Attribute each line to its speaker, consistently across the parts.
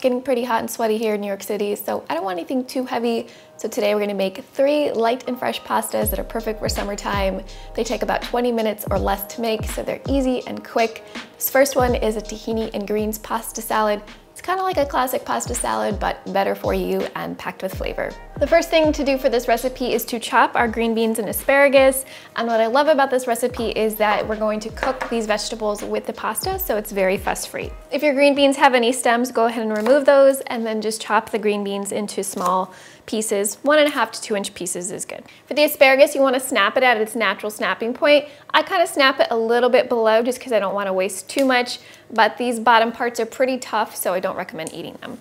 Speaker 1: getting pretty hot and sweaty here in New York City, so I don't want anything too heavy. So today we're gonna make three light and fresh pastas that are perfect for summertime. They take about 20 minutes or less to make, so they're easy and quick. This first one is a tahini and greens pasta salad. It's kind of like a classic pasta salad, but better for you and packed with flavor. The first thing to do for this recipe is to chop our green beans and asparagus. And what I love about this recipe is that we're going to cook these vegetables with the pasta, so it's very fuss-free. If your green beans have any stems, go ahead and remove those and then just chop the green beans into small pieces. One and a half to two inch pieces is good. For the asparagus, you wanna snap it at its natural snapping point. I kind of snap it a little bit below just because I don't wanna waste too much, but these bottom parts are pretty tough, so I don't recommend eating them.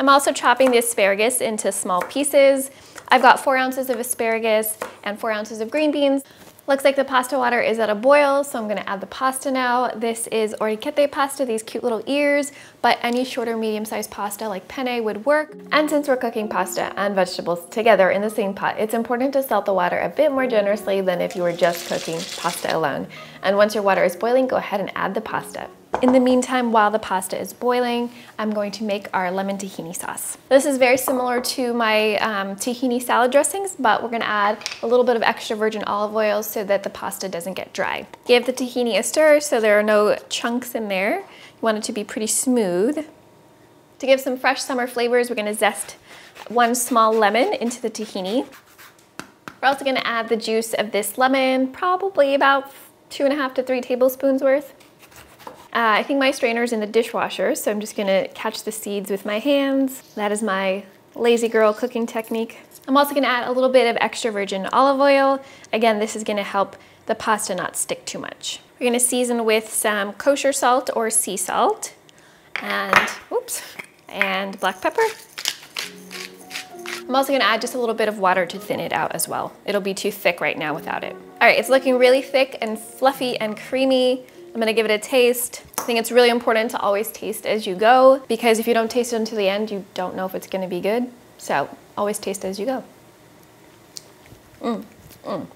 Speaker 1: I'm also chopping the asparagus into small pieces. I've got four ounces of asparagus and four ounces of green beans. Looks like the pasta water is at a boil, so I'm gonna add the pasta now. This is orecchiette pasta, these cute little ears, but any shorter medium-sized pasta like penne would work. And since we're cooking pasta and vegetables together in the same pot, it's important to salt the water a bit more generously than if you were just cooking pasta alone. And once your water is boiling, go ahead and add the pasta. In the meantime, while the pasta is boiling, I'm going to make our lemon tahini sauce. This is very similar to my um, tahini salad dressings, but we're gonna add a little bit of extra virgin olive oil so that the pasta doesn't get dry. Give the tahini a stir so there are no chunks in there. You want it to be pretty smooth. To give some fresh summer flavors, we're gonna zest one small lemon into the tahini. We're also gonna add the juice of this lemon, probably about two and a half to three tablespoons worth. Uh, I think my strainer is in the dishwasher, so I'm just gonna catch the seeds with my hands. That is my lazy girl cooking technique. I'm also gonna add a little bit of extra virgin olive oil. Again, this is gonna help the pasta not stick too much. We're gonna season with some kosher salt or sea salt and, oops, and black pepper. I'm also gonna add just a little bit of water to thin it out as well. It'll be too thick right now without it. All right, it's looking really thick and fluffy and creamy. I'm gonna give it a taste. I think it's really important to always taste as you go because if you don't taste it until the end, you don't know if it's gonna be good. So always taste as you go. Mmm, mmm.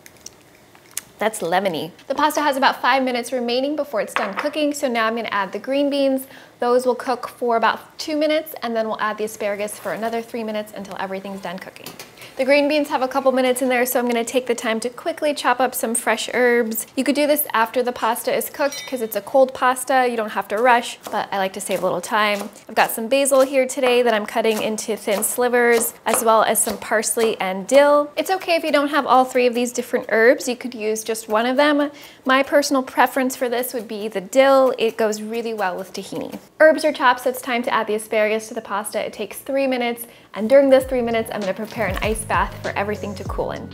Speaker 1: That's lemony. The pasta has about five minutes remaining before it's done cooking, so now I'm gonna add the green beans. Those will cook for about two minutes, and then we'll add the asparagus for another three minutes until everything's done cooking. The green beans have a couple minutes in there, so I'm gonna take the time to quickly chop up some fresh herbs. You could do this after the pasta is cooked because it's a cold pasta. You don't have to rush, but I like to save a little time. I've got some basil here today that I'm cutting into thin slivers, as well as some parsley and dill. It's okay if you don't have all three of these different herbs. You could use just one of them. My personal preference for this would be the dill. It goes really well with tahini. Herbs are chopped, so it's time to add the asparagus to the pasta. It takes three minutes. And during those three minutes, I'm gonna prepare an ice bath for everything to cool in.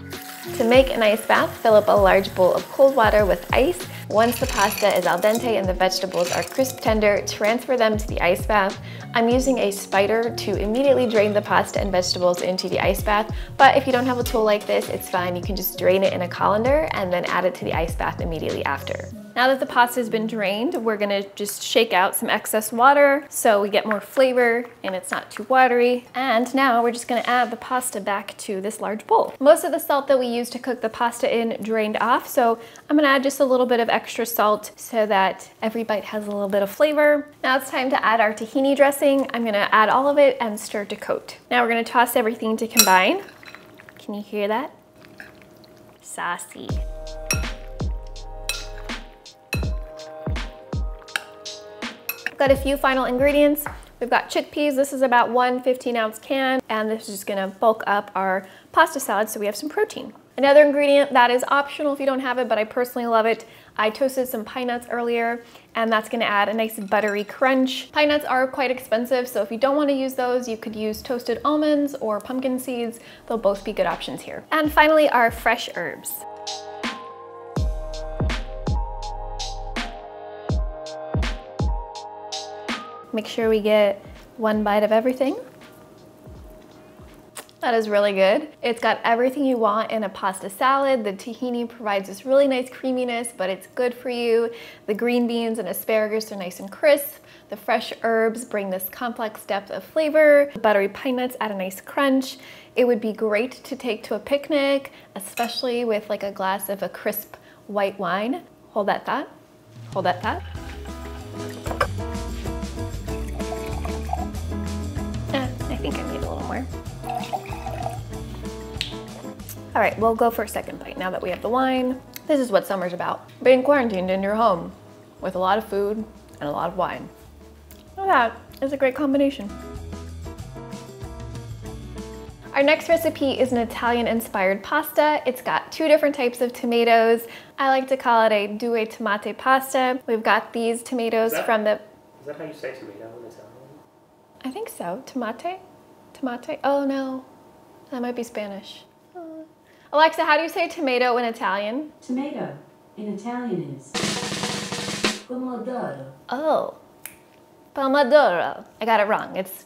Speaker 1: To make an ice bath, fill up a large bowl of cold water with ice. Once the pasta is al dente and the vegetables are crisp tender, transfer them to the ice bath. I'm using a spider to immediately drain the pasta and vegetables into the ice bath, but if you don't have a tool like this, it's fine. You can just drain it in a colander and then add it to the ice bath immediately after. Now that the pasta has been drained, we're gonna just shake out some excess water so we get more flavor and it's not too watery. And now we're just gonna add the pasta back to this large bowl. Most of the salt that we use to cook the pasta in drained off, so I'm gonna add just a little bit of extra salt so that every bite has a little bit of flavor. Now it's time to add our tahini dressing. I'm gonna add all of it and stir to coat. Now we're gonna toss everything to combine. Can you hear that? Saucy. Got a few final ingredients. We've got chickpeas. This is about one 15 ounce can, and this is just gonna bulk up our pasta salad so we have some protein. Another ingredient that is optional if you don't have it, but I personally love it. I toasted some pine nuts earlier, and that's gonna add a nice buttery crunch. Pine nuts are quite expensive, so if you don't wanna use those, you could use toasted almonds or pumpkin seeds. They'll both be good options here. And finally, our fresh herbs. Make sure we get one bite of everything. That is really good. It's got everything you want in a pasta salad. The tahini provides this really nice creaminess, but it's good for you. The green beans and asparagus are nice and crisp. The fresh herbs bring this complex depth of flavor. The buttery pine nuts add a nice crunch. It would be great to take to a picnic, especially with like a glass of a crisp white wine. Hold that thought. Hold that thought. All right, we'll go for a second bite now that we have the wine. This is what summer's about. Being quarantined in your home with a lot of food and a lot of wine. Oh, that is a great combination. Our next recipe is an Italian inspired pasta. It's got two different types of tomatoes. I like to call it a due tomate pasta. We've got these tomatoes
Speaker 2: that,
Speaker 1: from the...
Speaker 2: Is that how you say tomato in Italian?
Speaker 1: I think so. Tomate? Tomate? Oh no, that might be Spanish. Alexa, how do you say tomato in Italian?
Speaker 3: Tomato in Italian is pomodoro.
Speaker 1: Oh, pomodoro. I got it wrong. It's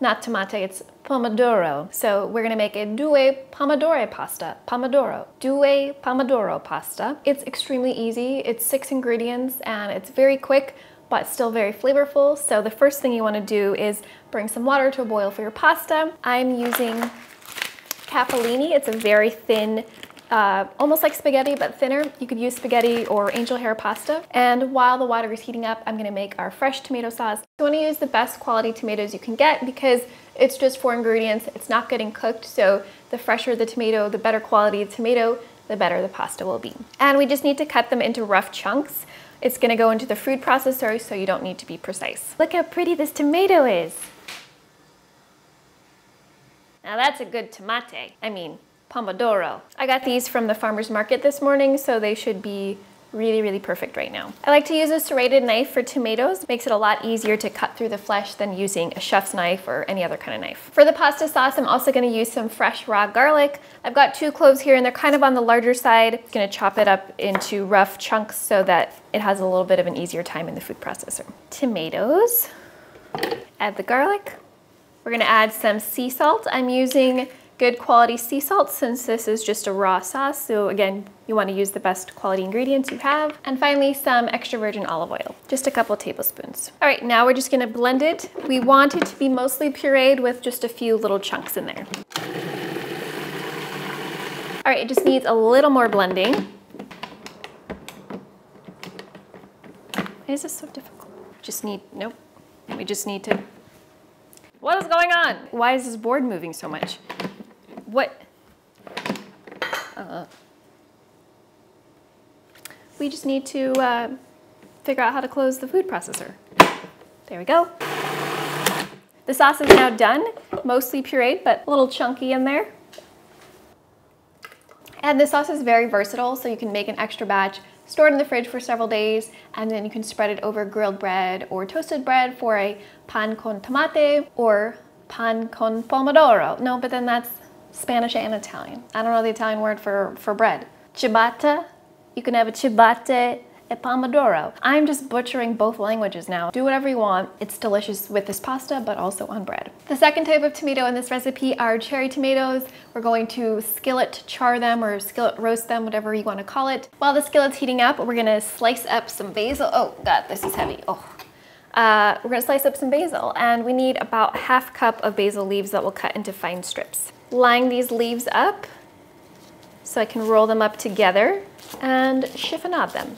Speaker 1: not tomate, it's pomodoro. So we're gonna make a due pomodoro pasta, pomodoro, due pomodoro pasta. It's extremely easy. It's six ingredients and it's very quick, but still very flavorful. So the first thing you wanna do is bring some water to a boil for your pasta. I'm using capellini. It's a very thin uh, almost like spaghetti, but thinner. You could use spaghetti or angel hair pasta. And while the water is heating up, I'm gonna make our fresh tomato sauce. You wanna use the best quality tomatoes you can get because it's just four ingredients, it's not getting cooked, so the fresher the tomato, the better quality the tomato, the better the pasta will be. And we just need to cut them into rough chunks. It's gonna go into the food processor, so you don't need to be precise. Look how pretty this tomato is. Now that's a good tomate. I mean, Pomodoro. I got these from the farmer's market this morning, so they should be really, really perfect right now. I like to use a serrated knife for tomatoes. Makes it a lot easier to cut through the flesh than using a chef's knife or any other kind of knife. For the pasta sauce, I'm also gonna use some fresh raw garlic. I've got two cloves here and they're kind of on the larger side. I'm gonna chop it up into rough chunks so that it has a little bit of an easier time in the food processor. Tomatoes, add the garlic. We're gonna add some sea salt. I'm using good quality sea salt since this is just a raw sauce. So again, you wanna use the best quality ingredients you have. And finally, some extra virgin olive oil, just a couple tablespoons. All right, now we're just gonna blend it. We want it to be mostly pureed with just a few little chunks in there. All right, it just needs a little more blending. Why is this so difficult? Just need, nope. We just need to, what is going on? Why is this board moving so much? what, uh, we just need to uh, figure out how to close the food processor. There we go. The sauce is now done, mostly pureed, but a little chunky in there. And this sauce is very versatile, so you can make an extra batch, store it in the fridge for several days, and then you can spread it over grilled bread or toasted bread for a pan con tomate or pan con pomodoro. No, but then that's Spanish and Italian. I don't know the Italian word for, for bread. Ciabatta, you can have a ciabatta e pomodoro. I'm just butchering both languages now. Do whatever you want. It's delicious with this pasta, but also on bread. The second type of tomato in this recipe are cherry tomatoes. We're going to skillet char them or skillet roast them, whatever you want to call it. While the skillet's heating up, we're gonna slice up some basil. Oh God, this is heavy. Oh. Uh, we're gonna slice up some basil and we need about half cup of basil leaves that we'll cut into fine strips line these leaves up so I can roll them up together and chiffonade them.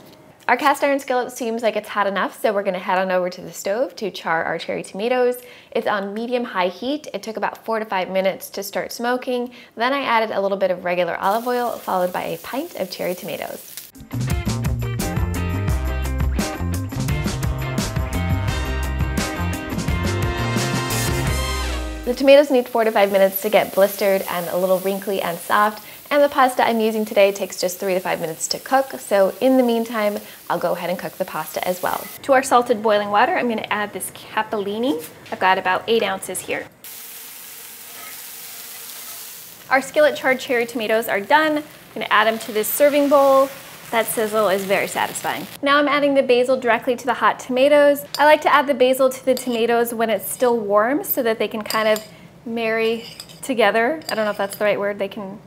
Speaker 1: Our cast iron skillet seems like it's hot enough, so we're gonna head on over to the stove to char our cherry tomatoes. It's on medium-high heat. It took about four to five minutes to start smoking. Then I added a little bit of regular olive oil, followed by a pint of cherry tomatoes. The tomatoes need four to five minutes to get blistered and a little wrinkly and soft. And the pasta I'm using today takes just three to five minutes to cook. So in the meantime, I'll go ahead and cook the pasta as well. To our salted boiling water, I'm gonna add this capellini. I've got about eight ounces here. Our skillet charred cherry tomatoes are done. I'm gonna add them to this serving bowl. That sizzle is very satisfying. Now I'm adding the basil directly to the hot tomatoes. I like to add the basil to the tomatoes when it's still warm so that they can kind of marry together. I don't know if that's the right word. They can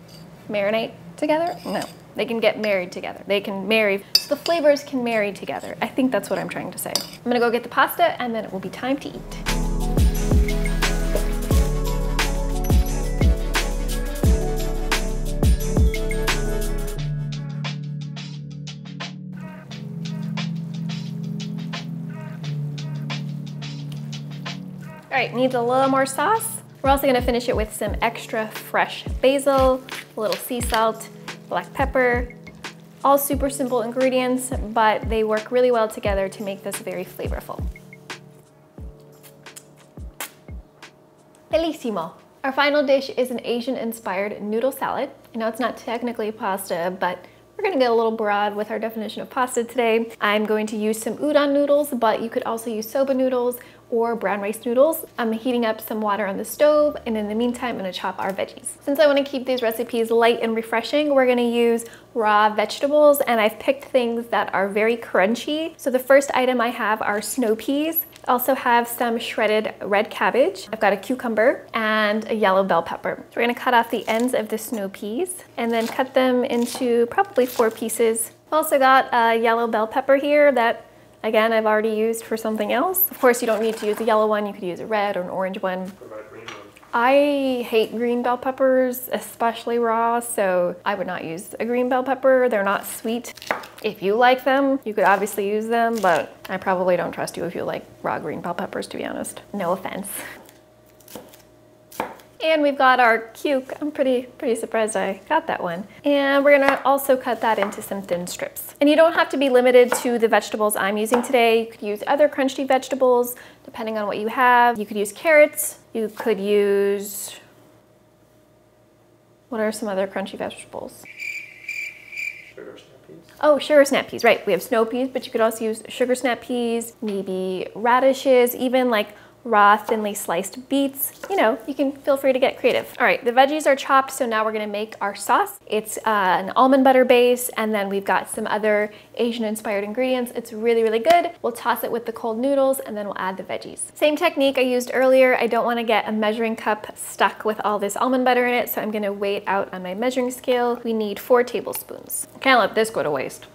Speaker 1: marinate together? No. They can get married together. They can marry, the flavors can marry together. I think that's what I'm trying to say. I'm gonna go get the pasta and then it will be time to eat. Right, needs a little more sauce. We're also gonna finish it with some extra fresh basil, a little sea salt, black pepper, all super simple ingredients, but they work really well together to make this very flavorful. Bellissimo. Our final dish is an Asian-inspired noodle salad. I know it's not technically pasta, but we're gonna get a little broad with our definition of pasta today. I'm going to use some udon noodles, but you could also use soba noodles or brown rice noodles. I'm heating up some water on the stove, and in the meantime, I'm gonna chop our veggies. Since I wanna keep these recipes light and refreshing, we're gonna use raw vegetables, and I've picked things that are very crunchy. So the first item I have are snow peas. I also have some shredded red cabbage. I've got a cucumber and a yellow bell pepper. So we're gonna cut off the ends of the snow peas and then cut them into probably four pieces. I've also got a yellow bell pepper here that again I've already used for something else. Of course you don't need to use a yellow one, you could use a red or an orange
Speaker 2: one.
Speaker 1: I hate green bell peppers, especially raw, so I would not use a green bell pepper. They're not sweet. If you like them, you could obviously use them, but I probably don't trust you if you like raw green bell peppers, to be honest. No offense. And we've got our cuke. I'm pretty, pretty surprised I got that one. And we're gonna also cut that into some thin strips. And you don't have to be limited to the vegetables I'm using today. You could use other crunchy vegetables, depending on what you have. You could use carrots. You could use, what are some other crunchy vegetables?
Speaker 2: Sugar snap peas?
Speaker 1: Oh, sugar snap peas, right. We have snow peas, but you could also use sugar snap peas, maybe radishes, even like raw, thinly sliced beets. You know, you can feel free to get creative. All right, the veggies are chopped, so now we're gonna make our sauce. It's uh, an almond butter base, and then we've got some other Asian-inspired ingredients. It's really, really good. We'll toss it with the cold noodles, and then we'll add the veggies. Same technique I used earlier. I don't wanna get a measuring cup stuck with all this almond butter in it, so I'm gonna weigh it out on my measuring scale. We need four tablespoons. Can't let this go to waste.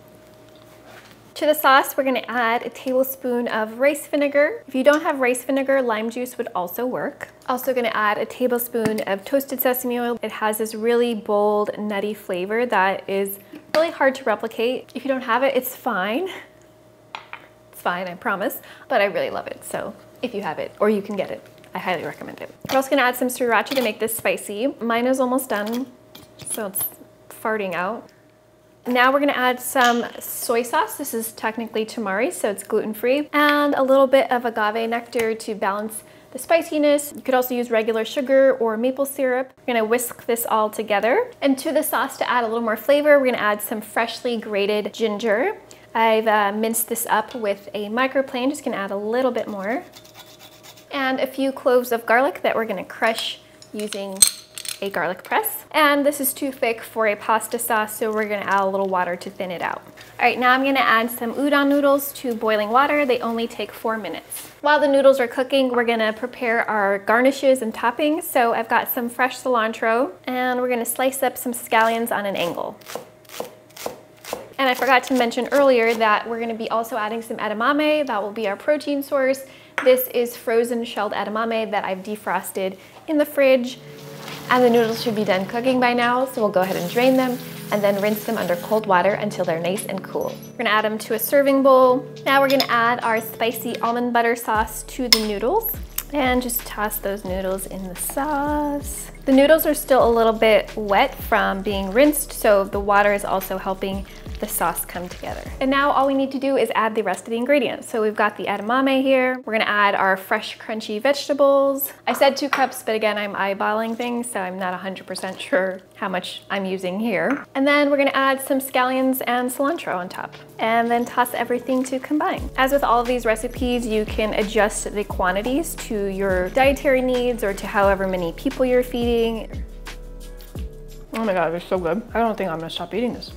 Speaker 1: To the sauce, we're gonna add a tablespoon of rice vinegar. If you don't have rice vinegar, lime juice would also work. Also gonna add a tablespoon of toasted sesame oil. It has this really bold, nutty flavor that is really hard to replicate. If you don't have it, it's fine. It's fine, I promise, but I really love it. So if you have it, or you can get it, I highly recommend it. We're also gonna add some sriracha to make this spicy. Mine is almost done, so it's farting out. Now we're gonna add some soy sauce. This is technically tamari, so it's gluten-free. And a little bit of agave nectar to balance the spiciness. You could also use regular sugar or maple syrup. We're gonna whisk this all together. And to the sauce to add a little more flavor, we're gonna add some freshly grated ginger. I've uh, minced this up with a microplane, just gonna add a little bit more. And a few cloves of garlic that we're gonna crush using a garlic press. And this is too thick for a pasta sauce, so we're gonna add a little water to thin it out. All right, now I'm gonna add some udon noodles to boiling water. They only take four minutes. While the noodles are cooking, we're gonna prepare our garnishes and toppings. So I've got some fresh cilantro, and we're gonna slice up some scallions on an angle. And I forgot to mention earlier that we're gonna be also adding some edamame. That will be our protein source. This is frozen shelled edamame that I've defrosted in the fridge. And the noodles should be done cooking by now, so we'll go ahead and drain them and then rinse them under cold water until they're nice and cool. We're gonna add them to a serving bowl. Now we're gonna add our spicy almond butter sauce to the noodles and just toss those noodles in the sauce. The noodles are still a little bit wet from being rinsed, so the water is also helping the sauce come together. And now all we need to do is add the rest of the ingredients. So we've got the edamame here. We're gonna add our fresh crunchy vegetables. I said two cups, but again, I'm eyeballing things, so I'm not 100% sure how much I'm using here. And then we're gonna add some scallions and cilantro on top, and then toss everything to combine. As with all of these recipes, you can adjust the quantities to your dietary needs or to however many people you're feeding. Oh my God, it's so good. I don't think I'm gonna stop eating this.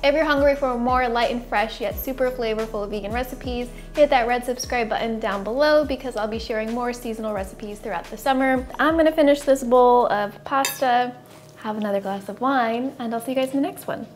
Speaker 1: If you're hungry for more light and fresh yet super flavorful vegan recipes, hit that red subscribe button down below because I'll be sharing more seasonal recipes throughout the summer. I'm gonna finish this bowl of pasta, have another glass of wine, and I'll see you guys in the next one.